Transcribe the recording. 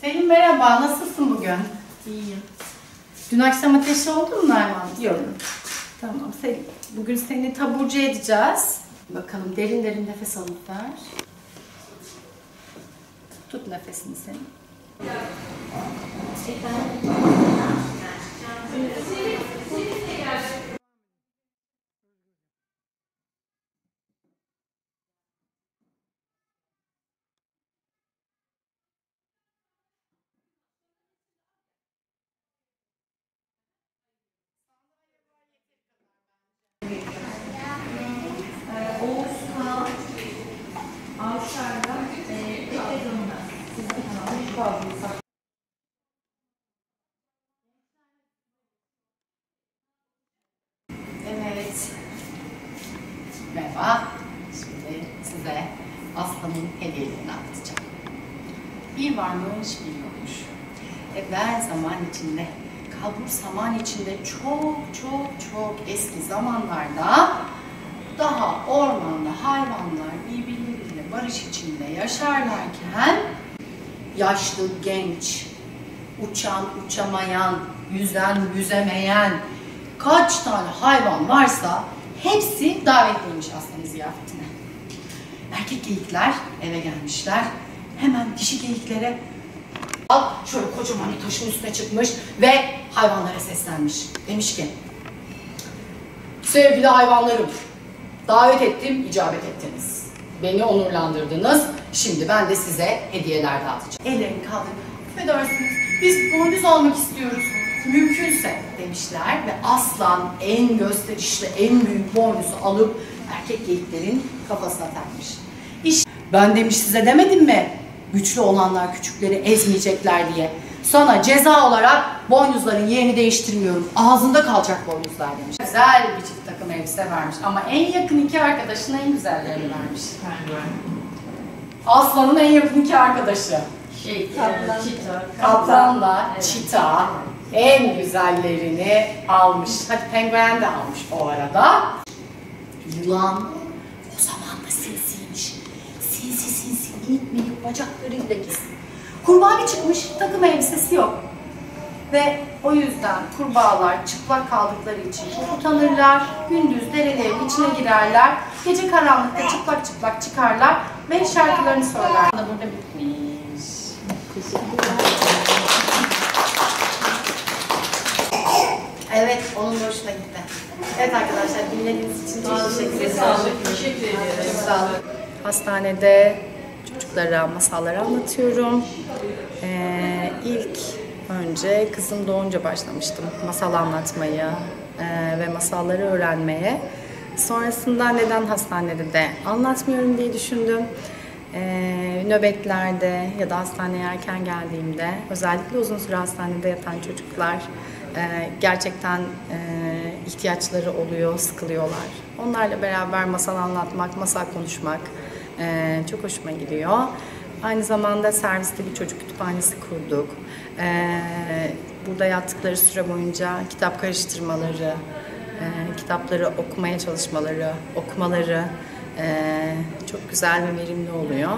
Selin merhaba, nasılsın bugün? İyiyim. Dün akşam ateşi oldu mu Nerman? Yok. Tamam Selin, bugün seni taburcu edeceğiz. Bakalım derin derin nefes alıp ver. Tut nefesini senin. Oğuzhan, Avşar'da, e, Tekazan'da. Evet. Merhaba. Şimdi size Aslan'ın hediyelerini anlatacağım. Bir varmış bir yokmuş. Evvel zaman içinde, kalbur zaman içinde çok çok çok eski zamanlarda daha ormanda hayvanlar birbirleriyle barış içinde yaşarlarken yaşlı genç, uçan uçamayan, yüzen yüzemeyen kaç tane hayvan varsa hepsi davetliymiş aslanın ziyafetine. Erkek geyikler eve gelmişler. Hemen dişi geyiklere al şöyle kocaman bir taşın üstüne çıkmış ve hayvanlara seslenmiş. Demiş ki Sevgili hayvanlarım, davet ettim, icabet ettiniz. Beni onurlandırdınız. Şimdi ben de size hediyeler dağıtacağım. Ellerini kaldırıp, affedersiniz, biz boynuz almak istiyoruz. Mümkünse demişler ve aslan en gösterişli, en büyük boynuzu alıp erkek geyiklerin kafasına takmış. İşte ben demiş size demedim mi? Güçlü olanlar küçükleri ezmeyecekler diye. Sana ceza olarak boynuzların yerini değiştirmiyorum. Ağzında kalacak boynuzlar demiş. Güzel bir çift takım elbise vermiş ama en yakın iki arkadaşına en güzellerini vermiş. Aslanın en yakın iki arkadaşı. Şey, Kaplan. Çita. Kaplanla Evet. çita en güzellerini almış. Hadi penguen de almış o arada. Yılan o zaman da sinsiymiş. Sinsi sinsi minik minik bacaklarıyla gizli. Kurbağa bir çıkmış takım elbisesi yok. Ve o yüzden kurbağalar çıplak kaldıkları için çok utanırlar. Gündüz derelerin içine girerler. Gece karanlıkta çıplak çıplak çıkarlar ve şarkılarını söylerler. Burada bitmiş. Evet, onun hoşuna gitti. Evet arkadaşlar, dinlediğiniz için çok teşekkür ederim. Teşekkür ederim. Sağ olun. Hastanede çocuklara masalları anlatıyorum. Ee, ilk önce kızım doğunca başlamıştım masal anlatmayı e, ve masalları öğrenmeye. Sonrasında neden hastanede de anlatmıyorum diye düşündüm. Nöbetlerde ya da hastaneye erken geldiğimde özellikle uzun süre hastanede yatan çocuklar e, gerçekten e, ihtiyaçları oluyor, sıkılıyorlar. Onlarla beraber masal anlatmak, masal konuşmak e, çok hoşuma gidiyor. Aynı zamanda serviste bir çocuk kütüphanesi kurduk. E, burada yattıkları süre boyunca kitap karıştırmaları, e, kitapları okumaya çalışmaları, okumaları e, çok güzel ve verimli oluyor.